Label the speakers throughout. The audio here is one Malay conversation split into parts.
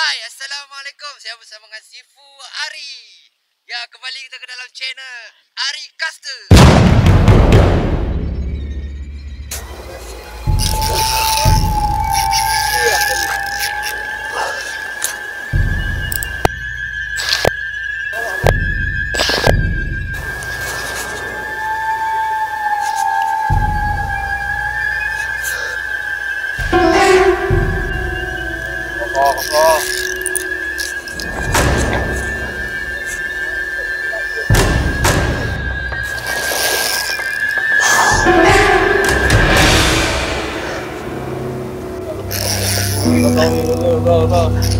Speaker 1: Hai, Assalamualaikum. Saya bersama dengan Sifu Ari. Ya, kembali kita ke dalam channel Ari Caster.
Speaker 2: 那你们就到那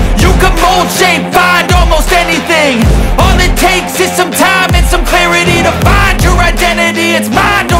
Speaker 2: You can mold, shape, find almost anything. All it takes is some time and some clarity To find your identity, it's mind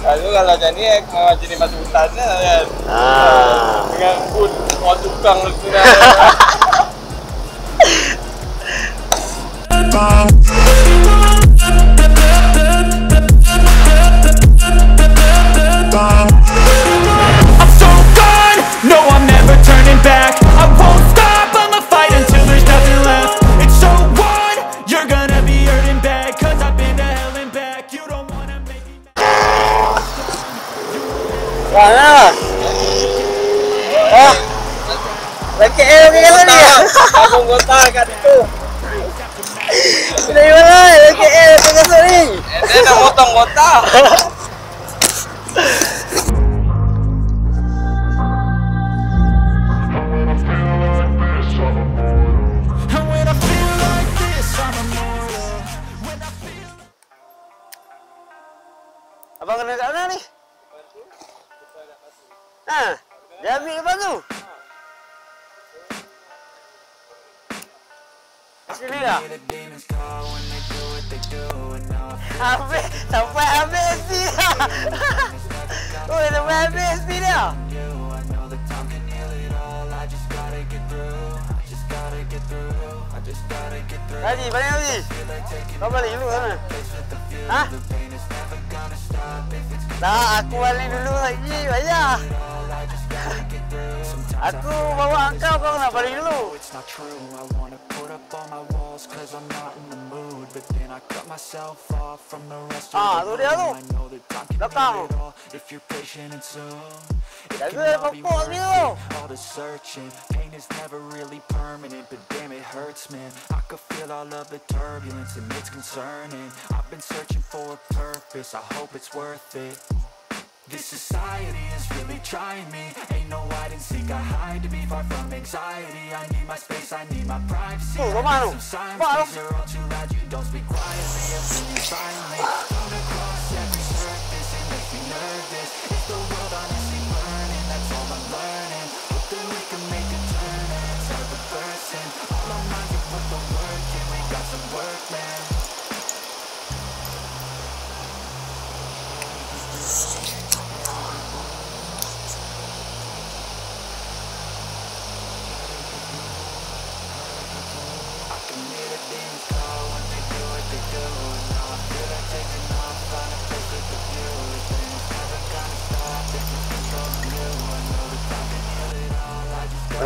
Speaker 3: Lalu kalau macam ni, eh, mau jenis masuk hutan lah kan.
Speaker 4: Ah.
Speaker 3: Dengan pun orang tukang tu dah.
Speaker 2: I'm so gone, no I'm never turning back
Speaker 4: mana? Oh. Lagi eh lagi kan ni.
Speaker 3: Abang kota kat situ.
Speaker 4: Dari mana? Lagi eh lagi kasut ni.
Speaker 3: Dia nak potong kota.
Speaker 4: Tu? Lah. Habis, sampai habis SP dah. Oh, sampai habis SP dah. Haji, balik Haji. Kau balik dulu sana. Ha? Tak, aku balik dulu lagi. Bayar. Aku bawa engkau, kau nak balik dulu. Ah, tu dia tu.
Speaker 2: all If you're patient and
Speaker 4: Jaga pokok tu.
Speaker 2: Is never really permanent But damn it hurts man. I could feel all of the turbulence and it's concerning. I've been searching for a purpose I hope it's worth it this society is really trying me. Ain't no hide and seek, I hide to be far from anxiety. I need my space, I need my privacy.
Speaker 4: Oh,
Speaker 2: I
Speaker 4: come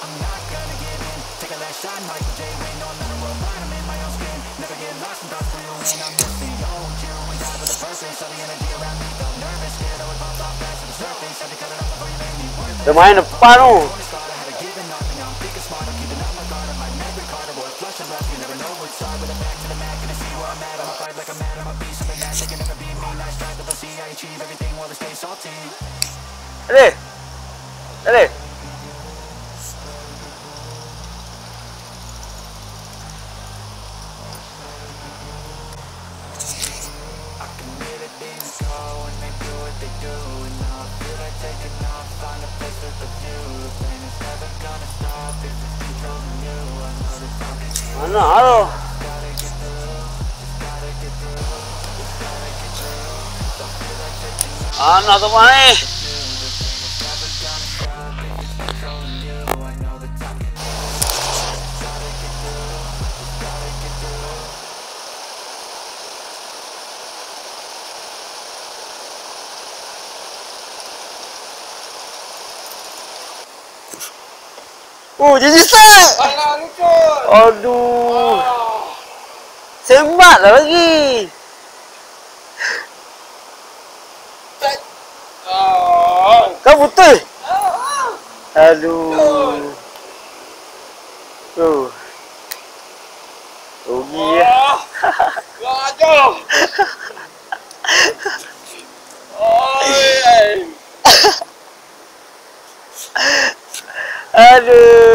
Speaker 2: I'm
Speaker 4: not gonna
Speaker 2: give in Take a last shot, Michael J. Win No, I'm not a robot, I'm in my own skin Never get lost in thoughts real And I'm just the old you We die with a person So the energy around me felt nervous Scared I would bump off fast the surface Had to cut it off before you made me worth it Am I in the final? Allez Allez do And now I take like
Speaker 4: off Find
Speaker 2: a place with a
Speaker 4: view
Speaker 2: The pain is never gonna stop.
Speaker 4: If it's controlling you
Speaker 2: I know I know,
Speaker 4: I know. Another one eh? Oh, jadi sat. Aduh. Sembatlah lagi. Kau betul. Aduh. Tu. Oh. Rugi ya. Kau ajar. Aduh.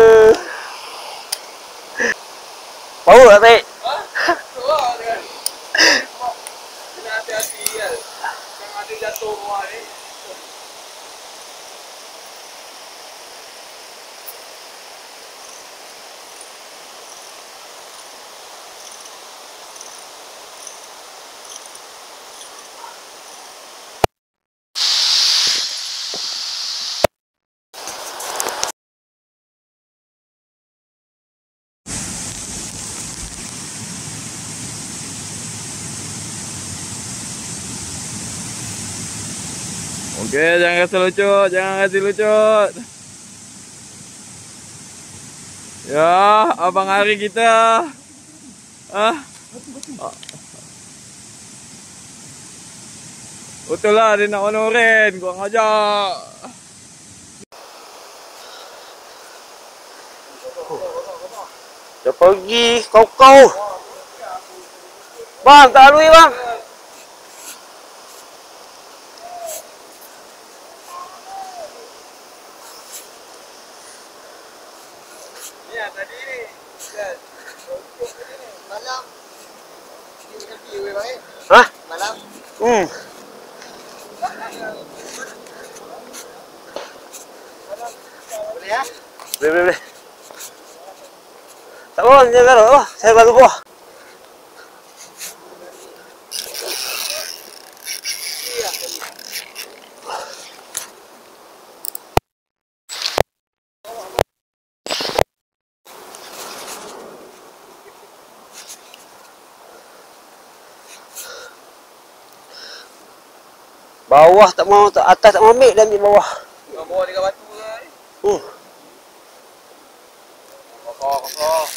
Speaker 5: Okey, jangan kasih lucut, jangan kasih lucut. Ya, abang hari kita. Ah. Betul lah dia nak warna oren, gua ngajak.
Speaker 2: Dah pergi kau-kau. Bang, tak alui bang.
Speaker 4: Lah, tadi ni. Kan? Malam.
Speaker 2: Ha?
Speaker 4: Malam.
Speaker 2: Hmm.
Speaker 4: Boleh ya?
Speaker 2: Boleh, boleh, boleh. Tak apa, oh, saya baru. Saya baru buah. Bawah tak mau, tak atas tak mau ambil dan ambil bawah.
Speaker 4: Yang bawah dekat batu ke? Uh. Hmm. Kosong, kosong.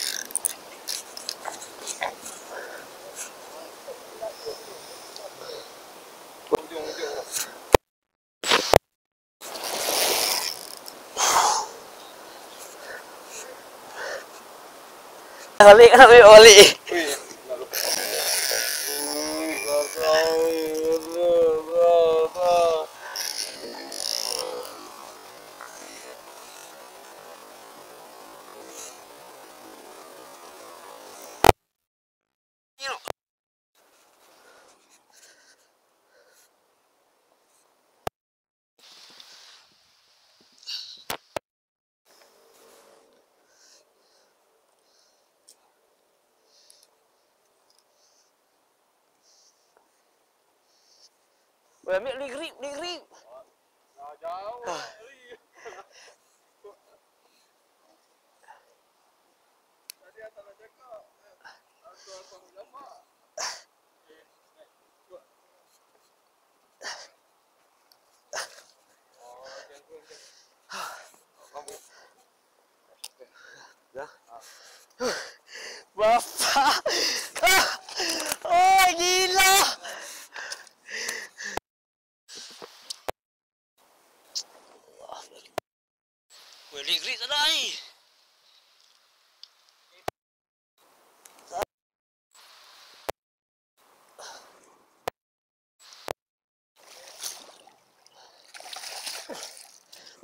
Speaker 2: Balik kan balik balik.
Speaker 4: Ui, nak lupa. Ui, kakak. Ambil leg grip, leg grip.
Speaker 3: Dah jauh. Ari. Tadi atas nak cakap. Aku abang lama.
Speaker 4: Bapak. Ah. Oh, gila. Weh, leg grip tak ada ni.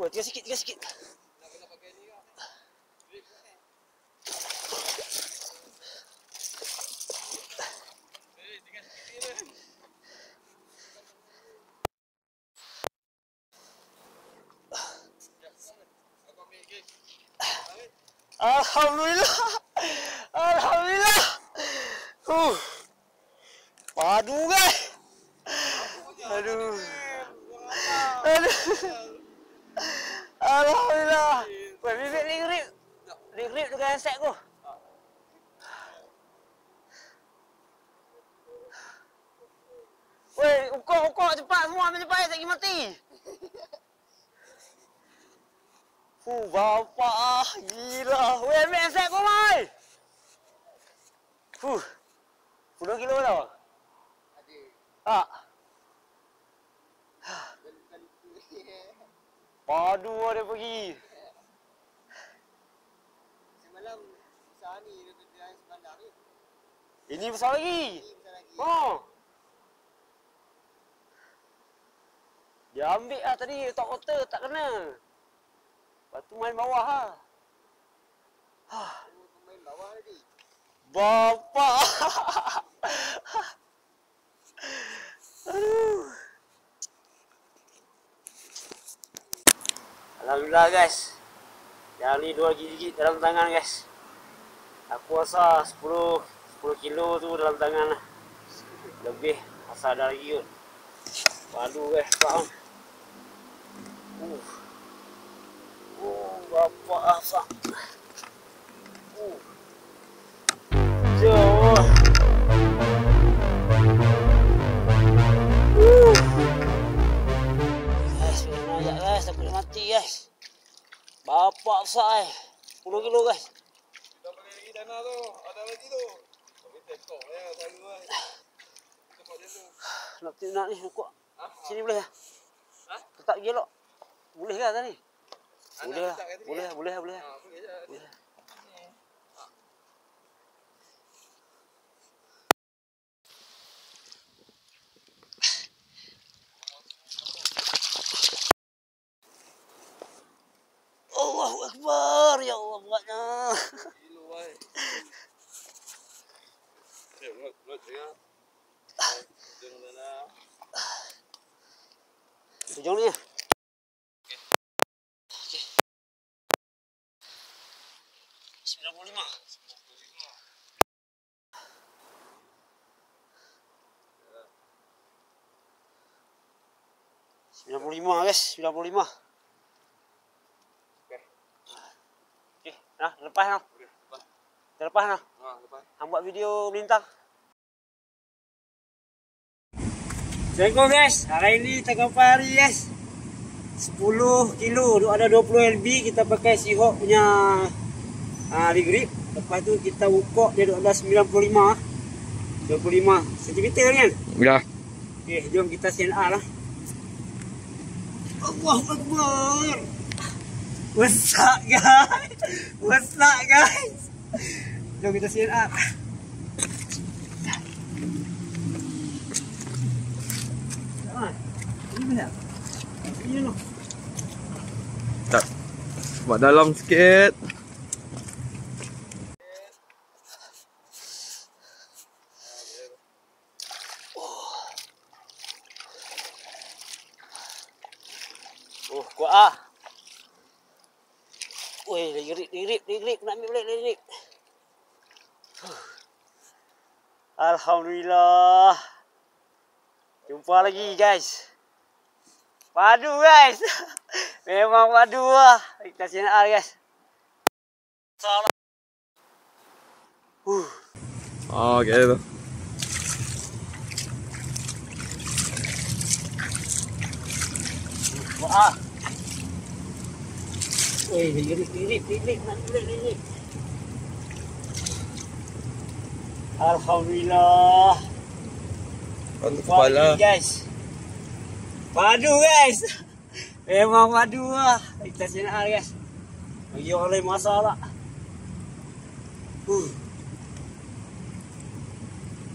Speaker 4: Wah, tinggal sikit, tinggal sikit. Alhamdulillah. Alhamdulillah. Uh. Padu guys. Aduh. Aduh. Alhamdulillah. Weh, bibit ni grip. Ni grip dengan handset aku. Weh, ukok-ukok cepat semua ambil cepat tak mati. Fuh, bapak ah, gila. Weh, ambil handset kau, Mai. Fuh. 10 kilo tau. Ada. Ah. Padu ada pergi.
Speaker 6: Semalam besar ni dia dia bandar ni.
Speaker 4: Ini besar lagi.
Speaker 6: Besar lagi.
Speaker 4: Oh. Dia ambil lah tadi top water tak kena. Lepas tu main bawah lah.
Speaker 6: Oh, Pemain bawah tadi.
Speaker 4: Bapak. Aduh. Alhamdulillah guys. Yang ni dua gigit dalam tangan guys. Aku rasa 10 10 kilo tu dalam tangan lah. Lebih rasa ada lagi kot. Padu guys, faham. Uh. Oh, bapak asak. Uh. Mati guys. Bapak besar eh. 10 kilo guys.
Speaker 3: Kita boleh lagi dana tu. Ada lagi tu. Tapi tekok ya selalu kan. Tempat dia tu.
Speaker 4: Nak nak ni.
Speaker 3: Ha?
Speaker 4: Sini boleh tak?
Speaker 3: Ha?
Speaker 4: Tetap gelok. Boleh ke tadi? Boleh lah. Boleh
Speaker 3: ya?
Speaker 4: lah, boleh lah, boleh lah.
Speaker 3: Ha, boleh je.
Speaker 4: Boleh. Allahu Akbar. Ya Allah beratnya.
Speaker 3: Kilo ai. Eh, mulut, mulut tengah. Jangan dana.
Speaker 4: Hujung ni. Okey. 95. Sembilan puluh lima guys, sembilan puluh lima. Okey, nah lepas nah.
Speaker 3: Boleh, lepas.
Speaker 4: Kita lepas nah.
Speaker 3: Ha, lepas.
Speaker 4: Hang buat video melintang. Assalamualaikum guys. Hari ini tengah pagi guys. 10 kilo, ada 20 LB kita pakai Seahawk punya uh, big grip. Lepas tu kita ukok dia ada 95. 25 cm ni kan?
Speaker 5: Ya.
Speaker 4: Okey, jom kita CNR lah. Allahu Akbar. What's up guys? What's up guys? Jom kita CNR. Ah, ini.
Speaker 5: Tak. Buat dalam sikit.
Speaker 4: Oh, kuat ah. Weh, lirik, lirik, lirik, nak ambil balik lirik. Alhamdulillah. Jumpa lagi guys. Padu guys. Memang padu lah. Kita sini ah guys. Salah. Uh.
Speaker 5: Oh, gitu.
Speaker 4: Wah. Alhamdulillah.
Speaker 5: Padu
Speaker 4: Padu guys. Padu guys. Memang padu lah. Kita ah guys. Bagi orang lain masalah. Uh.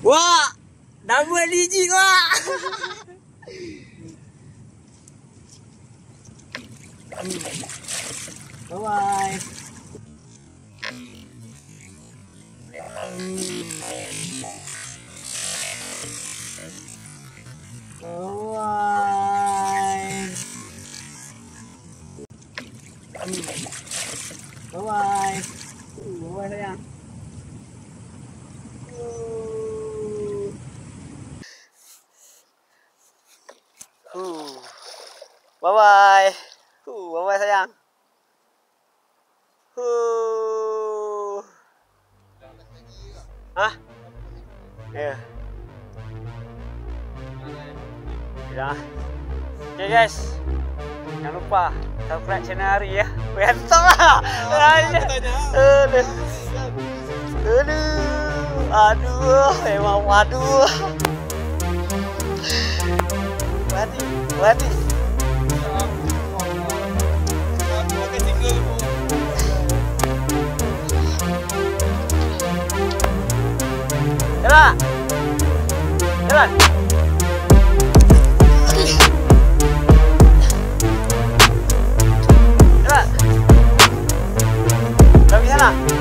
Speaker 4: Wah. Double digit wah. Bye bye. Bye-bye. Guys. Jangan lupa subscribe channel Hari ya. Bentok lah. Aduh. Aduh. Aduh. Aduh. Memang waduh. Wadi. Wadi. Jalan. Jalan. 了。